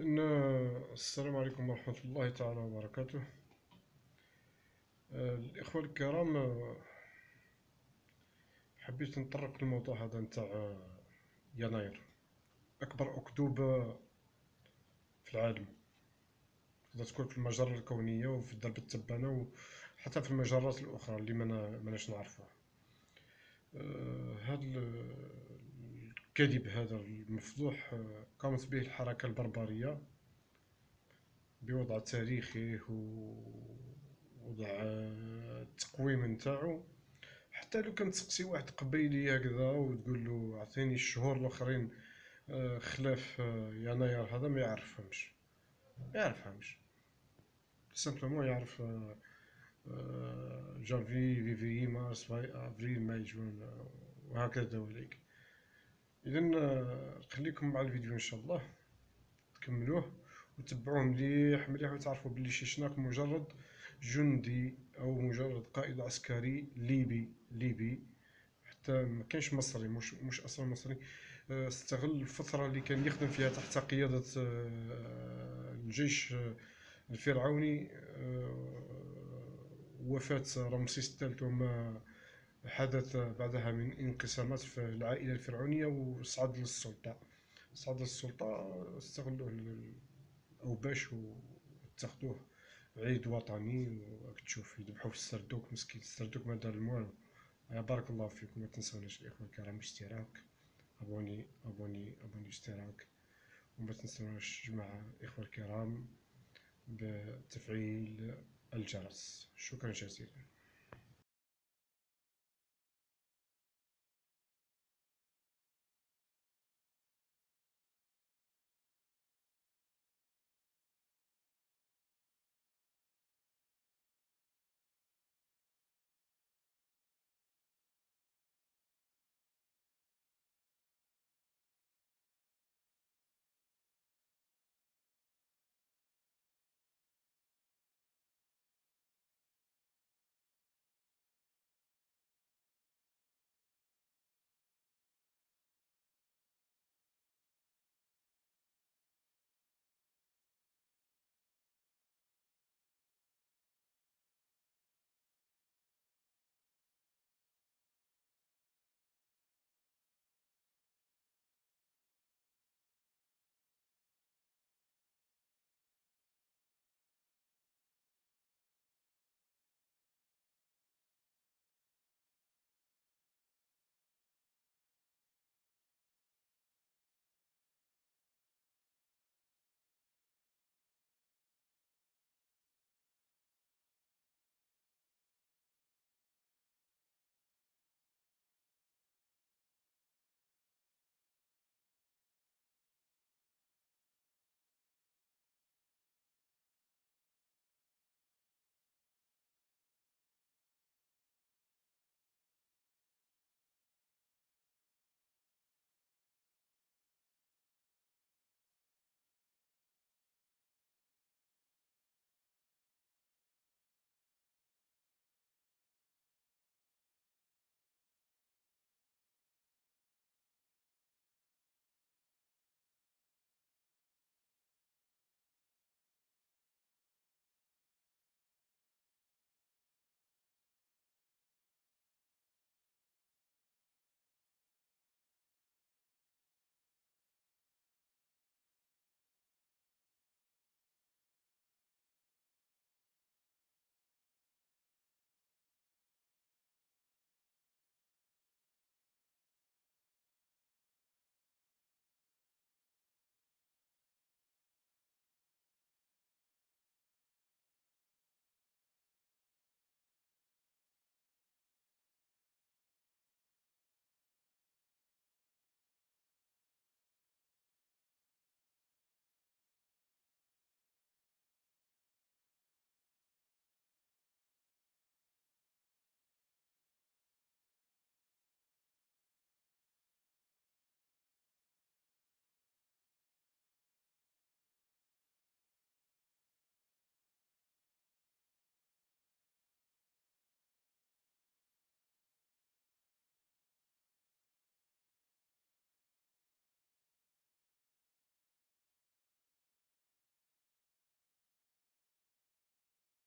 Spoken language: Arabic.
إن السلام عليكم ورحمة الله تعالى وبركاته. آه، الإخوة الكرام آه، حبيت نطرق الموضوع هذا نتاع آه، يناير أكبر أكذوبة في العالم. تقدر تكون في المجرة الكونية وفي الدرب التبانة وحتى في المجرات الأخرى اللي مناش نعرفوها هاد الكذب هذا المفضوح قامت به الحركة البربرية بوضع تاريخه ووضع التقويم نتاعو. حتى لو كان تسقسي واحد قبيلي هكذا وتقول له عطيني الشهور الأخرين آه، خلاف آه، يناير هذا ما يعرفهمش. ما يعرفهمش. simplement يعرف جانفي فيفري مارس افريل ماي جون وهكذا وليك اذا نخليكم مع الفيديو إن شاء الله. تكملوه وتبعوه مليح مليح وتعرفوا بلي شيشناك مجرد جندي أو مجرد قائد عسكري ليبي ليبي. حتى ما كانش مصري مش مش أصلا مصري. آه، استغل الفترة اللي كان يخدم فيها تحت قيادة آه، الجيش آه، الفرعوني. وفاة رمسيس الثالث وما حدث بعدها من انقسامات في العائلة الفرعونية وصعد للسلطة. صعد للسلطة استغلوه الأوباش واتخذوه عيد وطني وراك تشوف يذبحوا في السردوك مسكين السردوك ما دار الموالو بارك الله فيكم ما تنسوناش الإخوة الكرام اشتراك. أبوني أبوني أبوني اشتراك. وما تنسوناش جماعة الإخوة الكرام بتفعيل الجرس. شكرا جزيلا.